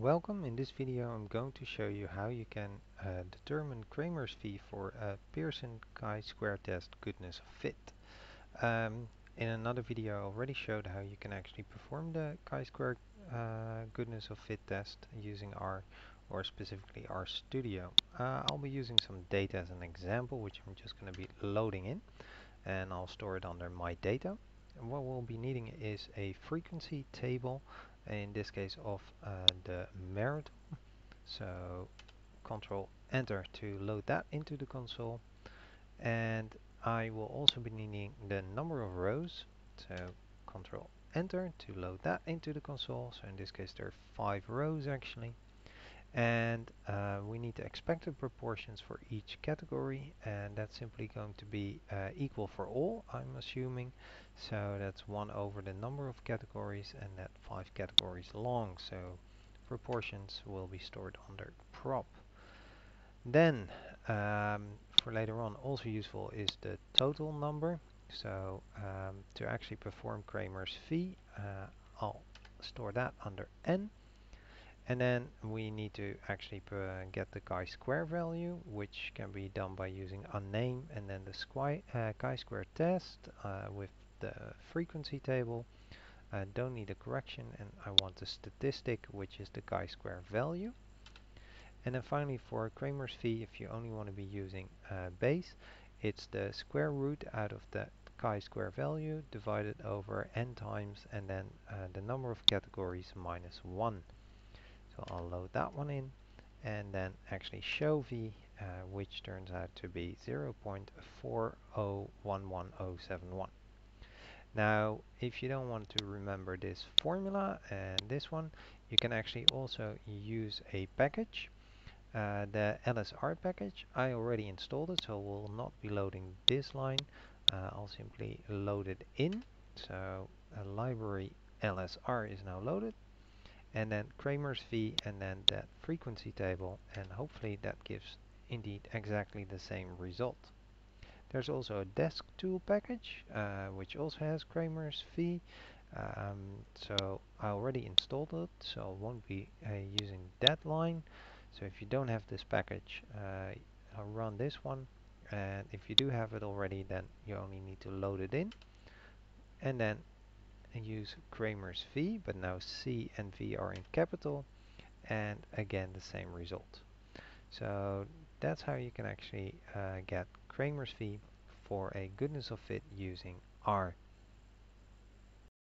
Welcome, in this video I'm going to show you how you can uh, determine Cramer's V for a Pearson chi-square test goodness of fit. Um, in another video I already showed how you can actually perform the chi-square uh, goodness of fit test using R or specifically RStudio. Uh, I'll be using some data as an example which I'm just going to be loading in and I'll store it under my data. And what we'll be needing is a frequency table in this case of uh, the merit. So control enter to load that into the console. And I will also be needing the number of rows. So control enter to load that into the console. So in this case there are five rows actually and uh, we need the expected proportions for each category and that's simply going to be uh, equal for all I'm assuming. So that's 1 over the number of categories and that 5 categories long. So proportions will be stored under prop. Then um, for later on also useful is the total number. So um, to actually perform Cramer's V uh, I'll store that under n and then we need to actually uh, get the chi-square value, which can be done by using unname and then the uh, chi-square test uh, with the frequency table. I don't need a correction and I want the statistic, which is the chi-square value. And then finally for Cramer's V, if you only want to be using uh, base, it's the square root out of the chi-square value divided over n times and then uh, the number of categories minus 1. So I'll load that one in and then actually show v uh, which turns out to be 0.4011071. Now if you don't want to remember this formula and this one you can actually also use a package uh, the LSR package. I already installed it so we'll not be loading this line. Uh, I'll simply load it in. So a library LSR is now loaded and then Cramer's V and then that frequency table and hopefully that gives indeed exactly the same result. There's also a desk tool package uh, which also has Cramer's V um, so I already installed it so I won't be uh, using that line. So if you don't have this package uh, I'll run this one. And if you do have it already then you only need to load it in. And then and use Cramer's V, but now C and V are in capital, and again the same result. So that's how you can actually uh, get Cramer's V for a goodness of fit using R.